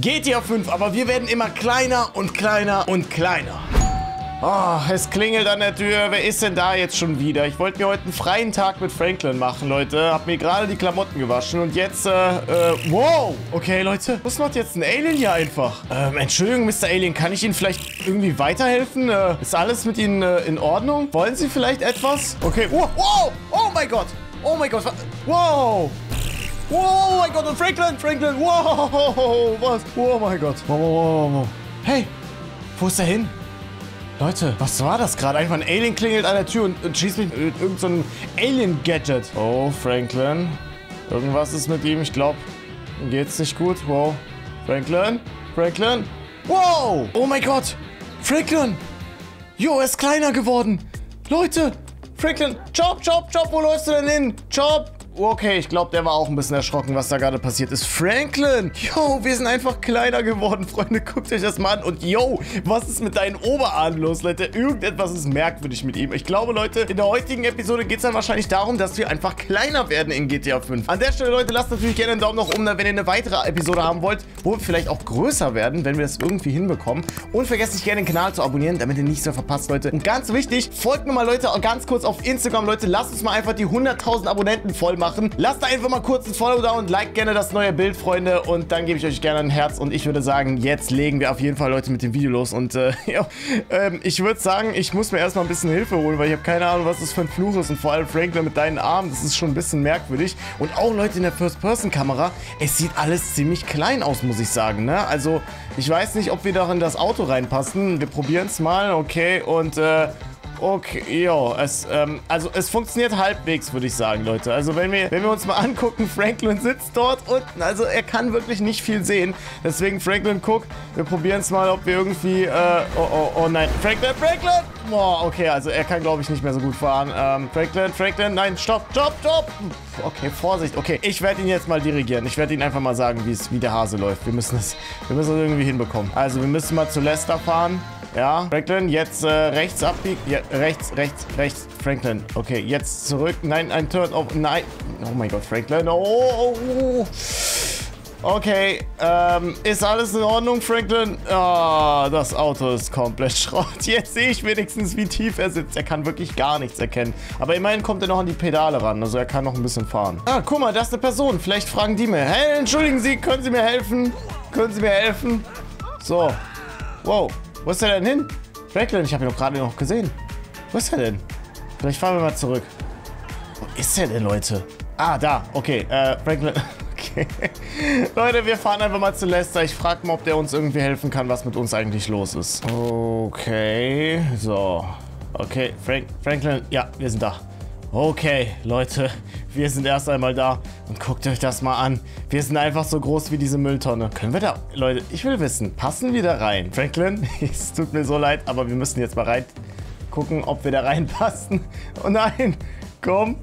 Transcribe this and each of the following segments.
GTA 5, aber wir werden immer kleiner und kleiner und kleiner. Oh, es klingelt an der Tür. Wer ist denn da jetzt schon wieder? Ich wollte mir heute einen freien Tag mit Franklin machen, Leute. Hab mir gerade die Klamotten gewaschen und jetzt, äh, äh, wow. Okay, Leute, was macht jetzt ein Alien hier einfach? Ähm, Entschuldigung, Mr. Alien, kann ich Ihnen vielleicht irgendwie weiterhelfen? Äh, ist alles mit Ihnen äh, in Ordnung? Wollen Sie vielleicht etwas? Okay, wow, wow, oh mein Gott. Oh mein Gott, wow. Oh mein Gott, und Franklin, Franklin, wow, was? Oh mein Gott. Wow, wow, wow, wow. Hey, wo ist er hin? Leute, was war das gerade? Einfach ein Alien klingelt an der Tür und, und schießt mich mit irgendeinem so Alien-Gadget. Oh, Franklin. Irgendwas ist mit ihm. Ich glaube, ihm geht's nicht gut. Wow. Franklin? Franklin? Wow! Oh mein Gott! Franklin! Jo, er ist kleiner geworden. Leute! Franklin! Chop, chop, chop! Wo läufst du denn hin? Chop! Okay, ich glaube, der war auch ein bisschen erschrocken, was da gerade passiert ist. Franklin! Yo, wir sind einfach kleiner geworden, Freunde. Guckt euch das mal an. Und yo, was ist mit deinen Oberarmen los, Leute? Irgendetwas ist merkwürdig mit ihm. Ich glaube, Leute, in der heutigen Episode geht es dann wahrscheinlich darum, dass wir einfach kleiner werden in GTA 5. An der Stelle, Leute, lasst natürlich gerne einen Daumen nach oben, wenn ihr eine weitere Episode haben wollt, wo wir vielleicht auch größer werden, wenn wir das irgendwie hinbekommen. Und vergesst nicht gerne den Kanal zu abonnieren, damit ihr nichts mehr verpasst, Leute. Und ganz wichtig, folgt mir mal, Leute, ganz kurz auf Instagram, Leute. Lasst uns mal einfach die 100.000 Abonnenten voll machen. Lasst da einfach mal kurz ein Follow da und like gerne das neue Bild, Freunde. Und dann gebe ich euch gerne ein Herz. Und ich würde sagen, jetzt legen wir auf jeden Fall, Leute, mit dem Video los. Und äh, ja, ähm, ich würde sagen, ich muss mir erstmal ein bisschen Hilfe holen, weil ich habe keine Ahnung, was das für ein Fluch ist. Und vor allem Franklin mit deinen Armen, das ist schon ein bisschen merkwürdig. Und auch, Leute, in der First-Person-Kamera, es sieht alles ziemlich klein aus, muss ich sagen, ne? Also, ich weiß nicht, ob wir da in das Auto reinpassen. Wir probieren es mal, okay. Und, äh, Okay, ja, es, ähm, also es funktioniert halbwegs, würde ich sagen, Leute. Also wenn wir, wenn wir uns mal angucken, Franklin sitzt dort unten, also er kann wirklich nicht viel sehen. Deswegen, Franklin, guck, wir probieren es mal, ob wir irgendwie, äh, oh, oh, oh nein, Franklin, Franklin! Boah, okay, also er kann, glaube ich, nicht mehr so gut fahren. Ähm, Franklin, Franklin, nein, stopp, stopp, stopp! Okay, Vorsicht, okay, ich werde ihn jetzt mal dirigieren. Ich werde ihn einfach mal sagen, wie der Hase läuft. Wir müssen es, wir müssen es irgendwie hinbekommen. Also, wir müssen mal zu Lester fahren. Ja, Franklin, jetzt äh, rechts abbiegen. Ja, rechts, rechts, rechts. Franklin, okay, jetzt zurück. Nein, ein Turn auf. Nein. Oh mein Gott, Franklin. Oh, oh, oh. Okay, ähm, ist alles in Ordnung, Franklin? Ah, oh, das Auto ist komplett Schrott. Jetzt sehe ich wenigstens, wie tief er sitzt. Er kann wirklich gar nichts erkennen. Aber immerhin kommt er noch an die Pedale ran. Also er kann noch ein bisschen fahren. Ah, guck mal, das ist eine Person. Vielleicht fragen die mir. Hey, entschuldigen Sie, können Sie mir helfen? Können Sie mir helfen? So. Wow. Wo ist er denn hin? Franklin, ich habe ihn doch gerade noch gesehen. Wo ist er denn? Vielleicht fahren wir mal zurück. Wo ist er denn, Leute? Ah, da. Okay, äh, Franklin. Okay. Leute, wir fahren einfach mal zu Lester. Ich frage mal, ob der uns irgendwie helfen kann, was mit uns eigentlich los ist. Okay, so. Okay, Frank Franklin, ja, wir sind da. Okay, Leute, wir sind erst einmal da und guckt euch das mal an. Wir sind einfach so groß wie diese Mülltonne. Können wir da... Leute, ich will wissen, passen wir da rein? Franklin, es tut mir so leid, aber wir müssen jetzt mal rein gucken, ob wir da reinpassen. Oh nein, komm.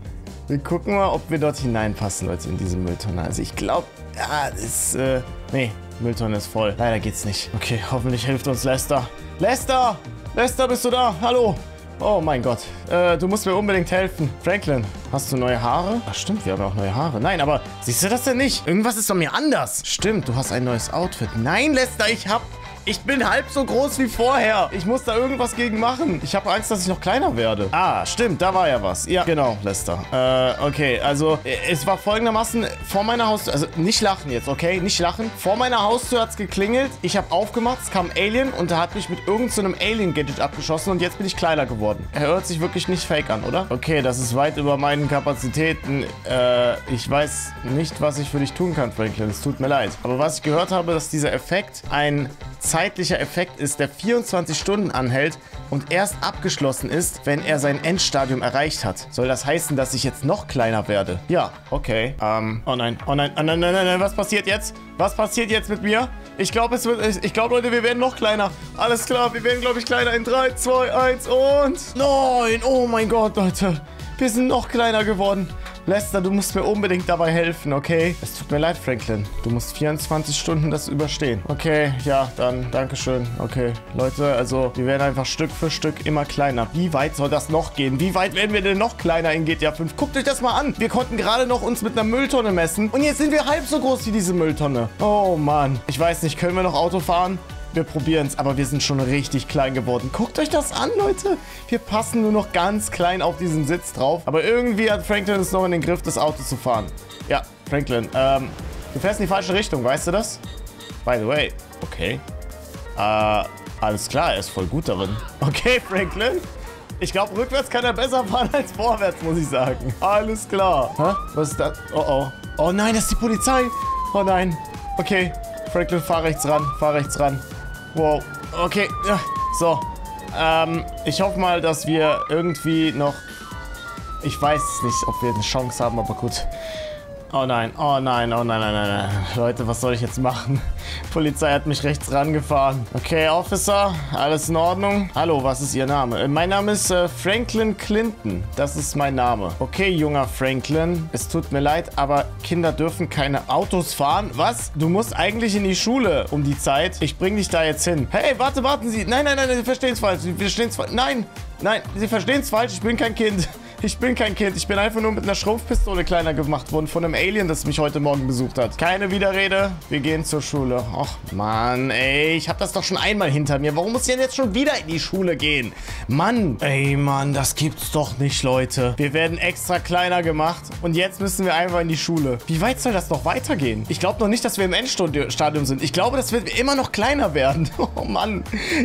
Wir gucken mal, ob wir dort hineinpassen, Leute, in diese Mülltonne. Also ich glaube, ja, ist... Äh, nee, Mülltonne ist voll. Leider geht's nicht. Okay, hoffentlich hilft uns Lester. Lester! Lester, bist du da? Hallo! Oh mein Gott. Äh, du musst mir unbedingt helfen. Franklin, hast du neue Haare? Ach stimmt, wir haben auch neue Haare. Nein, aber siehst du das denn nicht? Irgendwas ist bei mir anders. Stimmt, du hast ein neues Outfit. Nein, Lester, ich hab ich bin halb so groß wie vorher. Ich muss da irgendwas gegen machen. Ich habe Angst, dass ich noch kleiner werde. Ah, stimmt. Da war ja was. Ja, genau, Lester. Äh, okay. Also, es war folgendermaßen vor meiner Haustür. Also, nicht lachen jetzt, okay? Nicht lachen. Vor meiner Haustür hat es geklingelt. Ich habe aufgemacht. Es kam Alien und er hat mich mit irgendeinem so Alien-Gadget abgeschossen und jetzt bin ich kleiner geworden. Er hört sich wirklich nicht fake an, oder? Okay, das ist weit über meinen Kapazitäten. Äh, ich weiß nicht, was ich für dich tun kann, Franklin. Es tut mir leid. Aber was ich gehört habe, dass dieser Effekt ein zeitlicher Effekt ist, der 24 Stunden anhält und erst abgeschlossen ist, wenn er sein Endstadium erreicht hat. Soll das heißen, dass ich jetzt noch kleiner werde? Ja, okay. Ähm, oh nein, oh nein, oh nein, nein, nein, nein, was passiert jetzt? Was passiert jetzt mit mir? Ich glaube, es wird, ich glaube, Leute, wir werden noch kleiner. Alles klar, wir werden, glaube ich, kleiner in 3, 2, 1 und... Nein, oh mein Gott, Leute. Wir sind noch kleiner geworden. Lester, du musst mir unbedingt dabei helfen, okay? Es tut mir leid, Franklin. Du musst 24 Stunden das überstehen. Okay, ja, dann Dankeschön. Okay, Leute, also wir werden einfach Stück für Stück immer kleiner. Wie weit soll das noch gehen? Wie weit werden wir denn noch kleiner in GTA 5? Guckt euch das mal an. Wir konnten gerade noch uns mit einer Mülltonne messen und jetzt sind wir halb so groß wie diese Mülltonne. Oh Mann. Ich weiß nicht, können wir noch Auto fahren? Wir probieren es, aber wir sind schon richtig klein geworden. Guckt euch das an, Leute. Wir passen nur noch ganz klein auf diesen Sitz drauf. Aber irgendwie hat Franklin es noch in den Griff, das Auto zu fahren. Ja, Franklin, ähm, du fährst in die falsche Richtung, weißt du das? By the way, okay. Äh, alles klar, er ist voll gut darin. Okay, Franklin. Ich glaube, rückwärts kann er besser fahren als vorwärts, muss ich sagen. Alles klar. Hä? Was ist das? Oh, oh. Oh nein, das ist die Polizei. Oh nein. Okay, Franklin, fahr rechts ran. Fahr rechts ran. Wow. Okay. So. Ähm, ich hoffe mal, dass wir irgendwie noch... Ich weiß nicht, ob wir eine Chance haben, aber gut. Oh nein, oh nein, oh nein, nein, nein, nein. Leute, was soll ich jetzt machen? Polizei hat mich rechts rangefahren. Okay, Officer, alles in Ordnung? Hallo, was ist Ihr Name? Äh, mein Name ist äh, Franklin Clinton. Das ist mein Name. Okay, junger Franklin, es tut mir leid, aber Kinder dürfen keine Autos fahren. Was? Du musst eigentlich in die Schule um die Zeit. Ich bring dich da jetzt hin. Hey, warte, warten Sie. Nein, nein, nein, Sie verstehen es falsch. Sie verstehen es falsch. Nein, nein, Sie verstehen es falsch. Ich bin kein Kind. Ich bin kein Kind. Ich bin einfach nur mit einer Schrumpfpistole kleiner gemacht worden von einem Alien, das mich heute Morgen besucht hat. Keine Widerrede. Wir gehen zur Schule. Ach, Mann, ey. Ich habe das doch schon einmal hinter mir. Warum muss ich denn jetzt schon wieder in die Schule gehen? Mann. Ey, Mann, das gibt's doch nicht, Leute. Wir werden extra kleiner gemacht und jetzt müssen wir einfach in die Schule. Wie weit soll das noch weitergehen? Ich glaube noch nicht, dass wir im Endstadium sind. Ich glaube, das wird immer noch kleiner werden. Oh, Mann.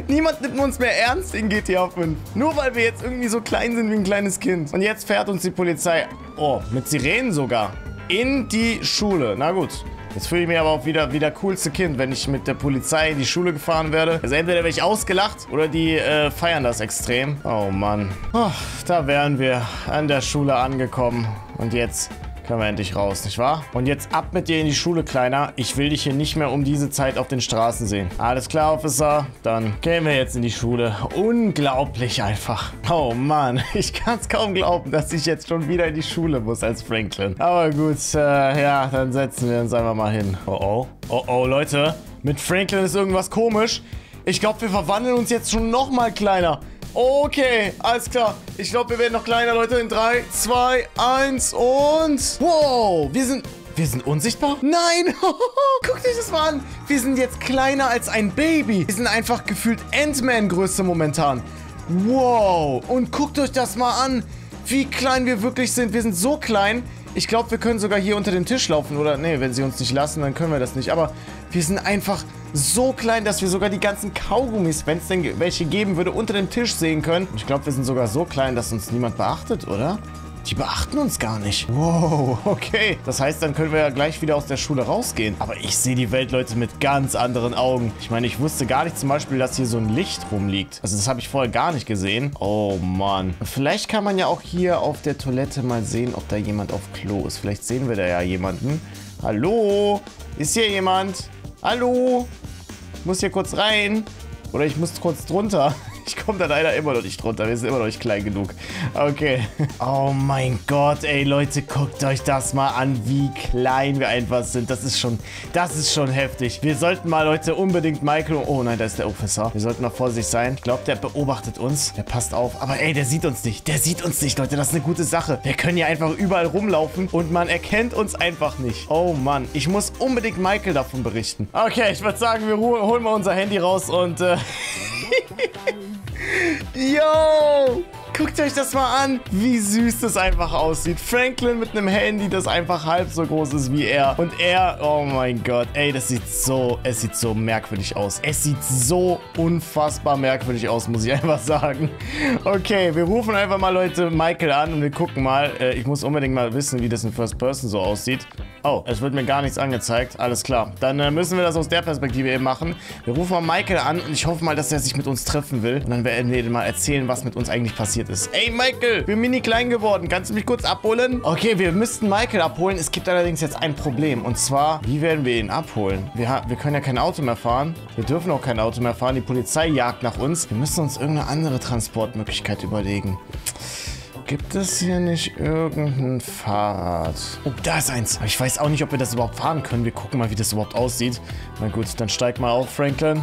Niemand nimmt uns mehr ernst in GTA 5. Nur weil wir jetzt irgendwie so klein sind wie ein kleines Kind. Und jetzt fährt uns die Polizei, oh, mit Sirenen sogar, in die Schule. Na gut. Jetzt fühle ich mich aber auch wieder wie der coolste Kind, wenn ich mit der Polizei in die Schule gefahren werde. Also entweder werde ich ausgelacht oder die äh, feiern das extrem. Oh Mann. Oh, da wären wir an der Schule angekommen. Und jetzt können wir endlich raus, nicht wahr? Und jetzt ab mit dir in die Schule, Kleiner. Ich will dich hier nicht mehr um diese Zeit auf den Straßen sehen. Alles klar, Officer? Dann gehen wir jetzt in die Schule. Unglaublich einfach. Oh Mann, ich kann es kaum glauben, dass ich jetzt schon wieder in die Schule muss als Franklin. Aber gut, äh, ja, dann setzen wir uns einfach mal hin. Oh oh. Oh oh, Leute. Mit Franklin ist irgendwas komisch. Ich glaube, wir verwandeln uns jetzt schon noch mal kleiner. Okay, alles klar. Ich glaube, wir werden noch kleiner, Leute. In 3, 2, 1 und... Wow, wir sind... Wir sind unsichtbar? Nein! Guckt euch das mal an. Wir sind jetzt kleiner als ein Baby. Wir sind einfach gefühlt Ant-Man-Größe momentan. Wow. Und guckt euch das mal an, wie klein wir wirklich sind. Wir sind so klein. Ich glaube, wir können sogar hier unter den Tisch laufen. Oder, nee, wenn sie uns nicht lassen, dann können wir das nicht. Aber wir sind einfach so klein, dass wir sogar die ganzen Kaugummis, wenn es denn welche geben würde, unter dem Tisch sehen können. ich glaube, wir sind sogar so klein, dass uns niemand beachtet, oder? Die beachten uns gar nicht. Wow, okay. Das heißt, dann können wir ja gleich wieder aus der Schule rausgehen. Aber ich sehe die Welt, Leute, mit ganz anderen Augen. Ich meine, ich wusste gar nicht zum Beispiel, dass hier so ein Licht rumliegt. Also das habe ich vorher gar nicht gesehen. Oh Mann. Vielleicht kann man ja auch hier auf der Toilette mal sehen, ob da jemand auf Klo ist. Vielleicht sehen wir da ja jemanden. Hallo? Ist hier jemand? Hallo? Ich muss hier kurz rein. Oder ich muss kurz drunter. Ich komme da leider immer noch nicht drunter. Wir sind immer noch nicht klein genug. Okay. Oh mein Gott, ey, Leute, guckt euch das mal an, wie klein wir einfach sind. Das ist schon, das ist schon heftig. Wir sollten mal, Leute, unbedingt Michael... Oh nein, da ist der Officer. Wir sollten mal vorsichtig sein. Ich glaube, der beobachtet uns. Der passt auf. Aber ey, der sieht uns nicht. Der sieht uns nicht, Leute. Das ist eine gute Sache. Wir können hier einfach überall rumlaufen und man erkennt uns einfach nicht. Oh Mann, ich muss unbedingt Michael davon berichten. Okay, ich würde sagen, wir holen mal unser Handy raus und... Äh Yo! Guckt euch das mal an, wie süß das einfach aussieht. Franklin mit einem Handy, das einfach halb so groß ist wie er. Und er, oh mein Gott, ey, das sieht so, es sieht so merkwürdig aus. Es sieht so unfassbar merkwürdig aus, muss ich einfach sagen. Okay, wir rufen einfach mal Leute Michael an und wir gucken mal. Äh, ich muss unbedingt mal wissen, wie das in First Person so aussieht. Oh, es wird mir gar nichts angezeigt. Alles klar. Dann äh, müssen wir das aus der Perspektive eben machen. Wir rufen mal Michael an und ich hoffe mal, dass er sich mit uns treffen will. Und dann werden wir mal erzählen, was mit uns eigentlich passiert ist. Ey, Michael, ich bin mini klein geworden. Kannst du mich kurz abholen? Okay, wir müssten Michael abholen. Es gibt allerdings jetzt ein Problem. Und zwar, wie werden wir ihn abholen? Wir, wir können ja kein Auto mehr fahren. Wir dürfen auch kein Auto mehr fahren. Die Polizei jagt nach uns. Wir müssen uns irgendeine andere Transportmöglichkeit überlegen. Gibt es hier nicht irgendein Fahrrad? Oh, da ist eins. Aber ich weiß auch nicht, ob wir das überhaupt fahren können. Wir gucken mal, wie das überhaupt aussieht. Na gut, dann steig mal auf, Franklin.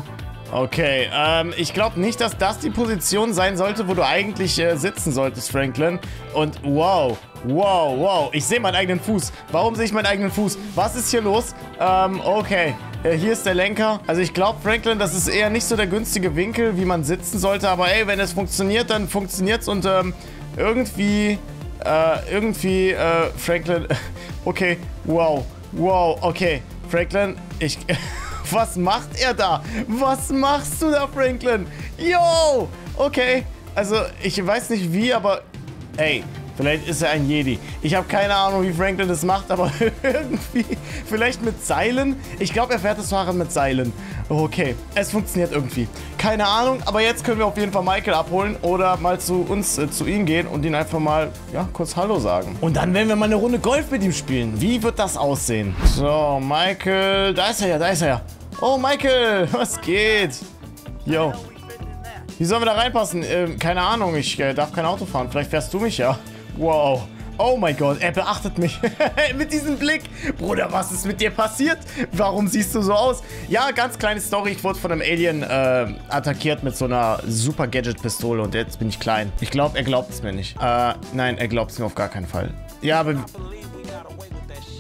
Okay, ähm, ich glaube nicht, dass das die Position sein sollte, wo du eigentlich äh, sitzen solltest, Franklin. Und wow, wow, wow, ich sehe meinen eigenen Fuß. Warum sehe ich meinen eigenen Fuß? Was ist hier los? Ähm, okay, äh, hier ist der Lenker. Also ich glaube, Franklin, das ist eher nicht so der günstige Winkel, wie man sitzen sollte. Aber ey, wenn es funktioniert, dann funktioniert's und ähm, irgendwie, äh, irgendwie, äh, Franklin, okay, wow, wow, okay, Franklin, ich... Was macht er da? Was machst du da, Franklin? Yo! Okay. Also, ich weiß nicht wie, aber... Ey, vielleicht ist er ein Jedi. Ich habe keine Ahnung, wie Franklin das macht, aber irgendwie... Vielleicht mit Seilen? Ich glaube, er fährt das Fahrrad mit Seilen. Okay, es funktioniert irgendwie. Keine Ahnung, aber jetzt können wir auf jeden Fall Michael abholen oder mal zu uns, äh, zu ihm gehen und ihn einfach mal, ja, kurz Hallo sagen. Und dann werden wir mal eine Runde Golf mit ihm spielen. Wie wird das aussehen? So, Michael, da ist er ja, da ist er ja. Oh, Michael, was geht? Yo. Wie sollen wir da reinpassen? Ähm, keine Ahnung, ich äh, darf kein Auto fahren. Vielleicht fährst du mich ja. Wow. Oh mein Gott, er beachtet mich. mit diesem Blick. Bruder, was ist mit dir passiert? Warum siehst du so aus? Ja, ganz kleine Story. Ich wurde von einem Alien äh, attackiert mit so einer super Gadget-Pistole und jetzt bin ich klein. Ich glaube, er glaubt es mir nicht. Äh, nein, er glaubt es mir auf gar keinen Fall. Ja, aber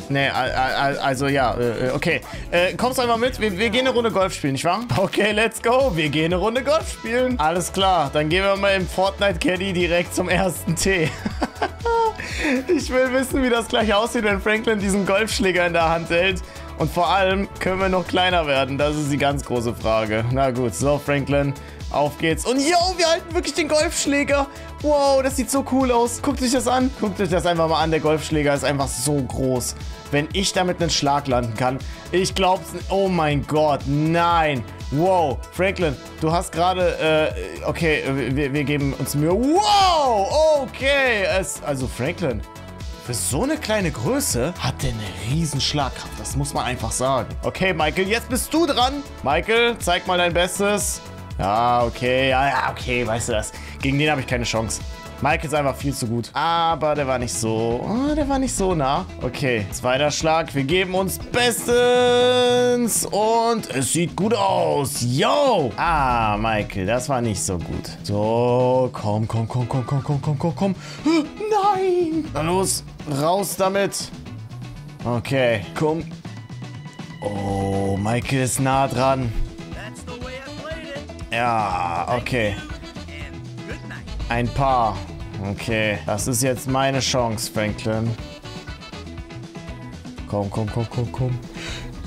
Nee, also ja, äh, äh, okay. Äh, kommst du einfach mit? Wir, gehen eine Runde Golf spielen, nicht wahr? Okay, let's go. Wir gehen eine Runde Golf spielen. Alles klar, dann gehen wir mal im Fortnite Caddy direkt zum ersten Tee. ich will wissen, wie das gleich aussieht, wenn Franklin diesen Golfschläger in der Hand hält. Und vor allem, können wir noch kleiner werden? Das ist die ganz große Frage. Na gut, so Franklin, auf geht's. Und yo, wir halten wirklich den Golfschläger. Wow, das sieht so cool aus. Guckt euch das an. Guckt euch das einfach mal an. Der Golfschläger ist einfach so groß. Wenn ich damit einen Schlag landen kann. Ich glaub's. Oh mein Gott, nein. Wow, Franklin, du hast gerade, äh, okay, wir, wir, geben uns Mühe. Wow, okay. Es, also Franklin, für so eine kleine Größe hat der eine riesen Schlagkraft. Das muss man einfach sagen. Okay, Michael, jetzt bist du dran. Michael, zeig mal dein Bestes. Ja, okay, ja, ja, okay, weißt du das. Gegen den habe ich keine Chance. Mike ist einfach viel zu gut. Aber der war nicht so... Oh, der war nicht so nah. Okay, zweiter Schlag. Wir geben uns bestens. Und es sieht gut aus. Yo! Ah, Michael, das war nicht so gut. So, komm, komm, komm, komm, komm, komm, komm, komm, komm. Nein! Na los, raus damit. Okay, komm. Oh, Michael ist nah dran. Ja, okay. Ein paar. Okay, das ist jetzt meine Chance, Franklin. Komm, komm, komm, komm, komm.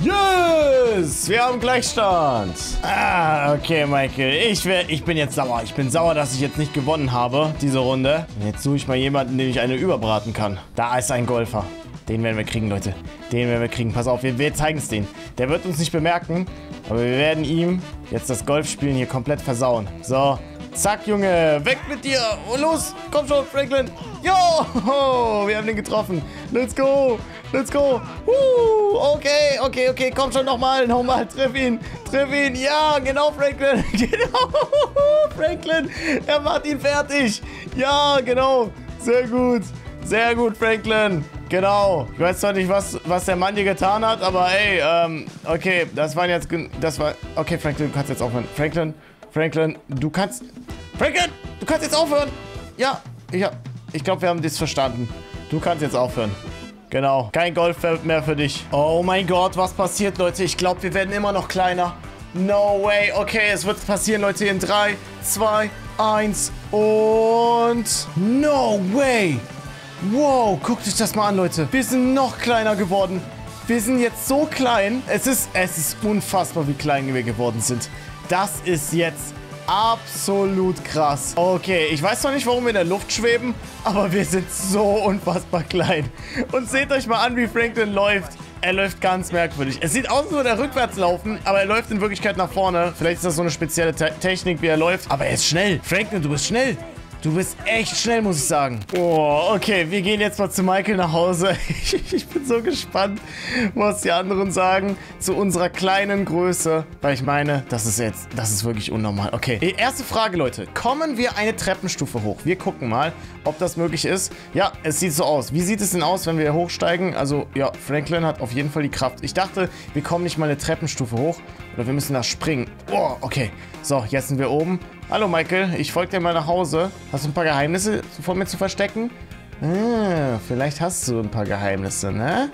Yes! Wir haben Gleichstand. Ah, okay, Michael. Ich, wär, ich bin jetzt sauer. Ich bin sauer, dass ich jetzt nicht gewonnen habe, diese Runde. Jetzt suche ich mal jemanden, den ich eine überbraten kann. Da ist ein Golfer. Den werden wir kriegen, Leute. Den werden wir kriegen. Pass auf, wir, wir zeigen es denen. Der wird uns nicht bemerken, aber wir werden ihm jetzt das Golfspielen hier komplett versauen. So, zack, Junge. Weg mit dir. Und los, komm schon, Franklin. Jo, wir haben den getroffen. Let's go. Let's go. Uh, okay, okay, okay. Komm schon nochmal. Nochmal. Triff ihn. Triff ihn. Ja, genau, Franklin. Genau. Franklin. Er macht ihn fertig. Ja, genau. Sehr gut. Sehr gut, Franklin. Genau. Ich weiß zwar nicht, was, was der Mann dir getan hat, aber ey, ähm, okay, das waren jetzt, das war, okay, Franklin, du kannst jetzt aufhören. Franklin, Franklin, du kannst, Franklin, du kannst jetzt aufhören. Ja, ich ich glaube, wir haben das verstanden. Du kannst jetzt aufhören. Genau. Kein Golffeld mehr für dich. Oh mein Gott, was passiert, Leute? Ich glaube, wir werden immer noch kleiner. No way. Okay, es wird passieren, Leute. In 3, 2, 1 und... No way. Wow, guckt euch das mal an, Leute. Wir sind noch kleiner geworden. Wir sind jetzt so klein. Es ist, es ist unfassbar, wie klein wir geworden sind. Das ist jetzt absolut krass. Okay, ich weiß noch nicht, warum wir in der Luft schweben, aber wir sind so unfassbar klein. Und seht euch mal an, wie Franklin läuft. Er läuft ganz merkwürdig. Es sieht aus, als würde er rückwärts laufen, aber er läuft in Wirklichkeit nach vorne. Vielleicht ist das so eine spezielle Te Technik, wie er läuft. Aber er ist schnell. Franklin, du bist schnell. Du bist echt schnell, muss ich sagen. Oh, okay, wir gehen jetzt mal zu Michael nach Hause. ich bin so gespannt, was die anderen sagen zu unserer kleinen Größe. Weil ich meine, das ist jetzt, das ist wirklich unnormal. Okay, erste Frage, Leute. Kommen wir eine Treppenstufe hoch? Wir gucken mal, ob das möglich ist. Ja, es sieht so aus. Wie sieht es denn aus, wenn wir hochsteigen? Also, ja, Franklin hat auf jeden Fall die Kraft. Ich dachte, wir kommen nicht mal eine Treppenstufe hoch. Oder wir müssen da springen. Oh, okay. So, jetzt sind wir oben. Hallo Michael, ich folge dir mal nach Hause. Hast du ein paar Geheimnisse vor mir zu verstecken? Ah, vielleicht hast du ein paar Geheimnisse, ne?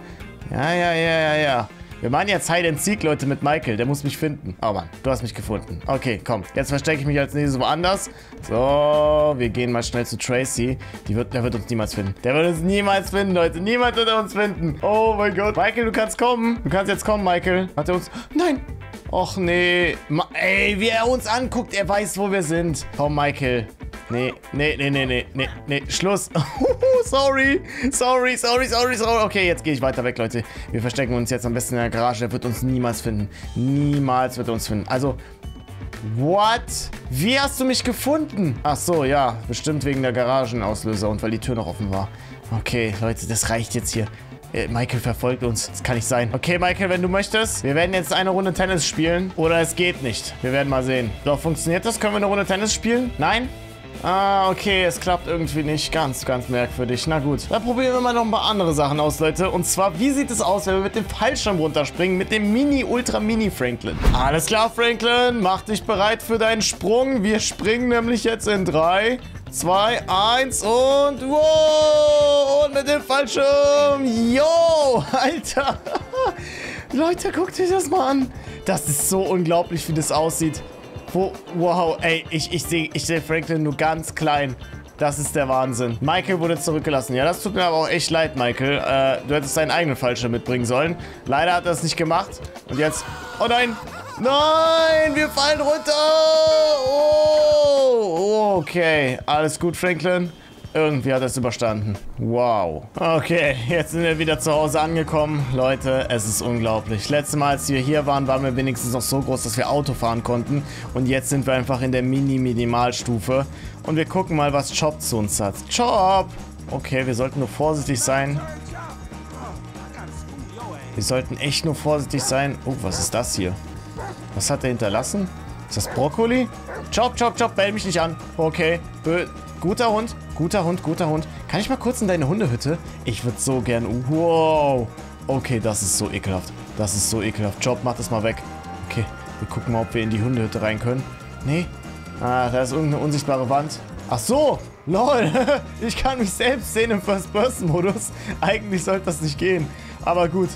Ja, ja, ja, ja, ja. Wir machen jetzt Hide and Seek, Leute, mit Michael. Der muss mich finden. Oh Mann, du hast mich gefunden. Okay, komm. Jetzt verstecke ich mich als nächstes woanders. So, wir gehen mal schnell zu Tracy. Die wird, der wird uns niemals finden. Der wird uns niemals finden, Leute. Niemand wird uns finden. Oh mein Gott. Michael, du kannst kommen. Du kannst jetzt kommen, Michael. Hat er uns... Nein, Och nee. Ma ey, wie er uns anguckt, er weiß, wo wir sind. Komm, Michael. Nee, nee, nee, nee, nee, nee, nee, Schluss. sorry, sorry, sorry, sorry, sorry. Okay, jetzt gehe ich weiter weg, Leute. Wir verstecken uns jetzt am besten in der Garage. Er wird uns niemals finden. Niemals wird er uns finden. Also, what? Wie hast du mich gefunden? Ach so, ja, bestimmt wegen der Garagenauslöser und weil die Tür noch offen war. Okay, Leute, das reicht jetzt hier. Äh, Michael verfolgt uns. Das kann nicht sein. Okay, Michael, wenn du möchtest, wir werden jetzt eine Runde Tennis spielen. Oder es geht nicht. Wir werden mal sehen. So, funktioniert das? Können wir eine Runde Tennis spielen? Nein? Ah, okay, es klappt irgendwie nicht. Ganz, ganz merkwürdig. Na gut. Dann probieren wir mal noch ein paar andere Sachen aus, Leute. Und zwar, wie sieht es aus, wenn wir mit dem Fallschirm runterspringen? Mit dem Mini-Ultra-Mini-Franklin. Alles klar, Franklin. Mach dich bereit für deinen Sprung. Wir springen nämlich jetzt in drei, 2, 1 und wow! Und mit dem Fallschirm. Yo, Alter. Leute, guckt euch das mal an. Das ist so unglaublich, wie das aussieht. Wo, wow, ey, ich, ich sehe ich seh Franklin nur ganz klein. Das ist der Wahnsinn. Michael wurde zurückgelassen. Ja, das tut mir aber auch echt leid, Michael. Äh, du hättest deinen eigenen Fallschirm mitbringen sollen. Leider hat er es nicht gemacht. Und jetzt... Oh nein! Nein, wir fallen runter! Oh, okay. Alles gut, Franklin. Irgendwie hat er es überstanden. Wow. Okay, jetzt sind wir wieder zu Hause angekommen. Leute, es ist unglaublich. Letztes Mal, als wir hier waren, waren wir wenigstens noch so groß, dass wir Auto fahren konnten. Und jetzt sind wir einfach in der Mini-Minimalstufe. Und wir gucken mal, was Chop zu uns hat. Chop! Okay, wir sollten nur vorsichtig sein. Wir sollten echt nur vorsichtig sein. Oh, was ist das hier? Was hat er hinterlassen? Ist das Brokkoli? Chop, chop, chop, bell mich nicht an. Okay. Bö guter Hund, guter Hund, guter Hund. Kann ich mal kurz in deine Hundehütte? Ich würde so gern... Wow. Okay, das ist so ekelhaft. Das ist so ekelhaft. Chop, mach das mal weg. Okay, wir gucken mal, ob wir in die Hundehütte rein können. Nee. Ah, da ist irgendeine unsichtbare Wand. Ach so. Lol. ich kann mich selbst sehen im First-Person-Modus. Eigentlich sollte das nicht gehen. Aber gut.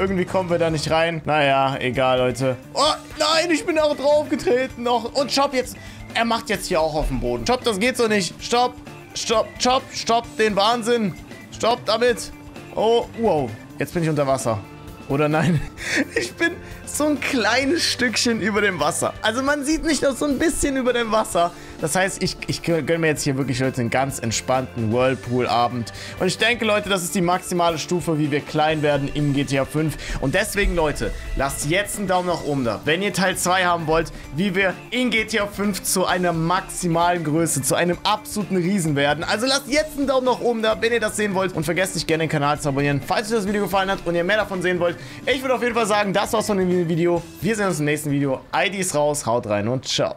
Irgendwie kommen wir da nicht rein. Naja, egal, Leute. Oh, nein, ich bin auch draufgetreten noch. Und Chop jetzt. Er macht jetzt hier auch auf dem Boden. Chop, das geht so nicht. Stopp. Stopp. Chop. Stopp den Wahnsinn. Stopp damit. Oh, wow. Jetzt bin ich unter Wasser. Oder nein? Ich bin so ein kleines Stückchen über dem Wasser. Also man sieht mich noch so ein bisschen über dem Wasser. Das heißt, ich, ich gönne mir jetzt hier wirklich heute einen ganz entspannten Whirlpool-Abend. Und ich denke, Leute, das ist die maximale Stufe, wie wir klein werden im GTA 5. Und deswegen, Leute, lasst jetzt einen Daumen nach oben da, wenn ihr Teil 2 haben wollt, wie wir in GTA 5 zu einer maximalen Größe, zu einem absoluten Riesen werden. Also lasst jetzt einen Daumen nach oben da, wenn ihr das sehen wollt. Und vergesst nicht gerne den Kanal zu abonnieren, falls euch das Video gefallen hat und ihr mehr davon sehen wollt. Ich würde auf jeden Fall sagen, das war's von dem Video. Wir sehen uns im nächsten Video. IDs raus, haut rein und ciao.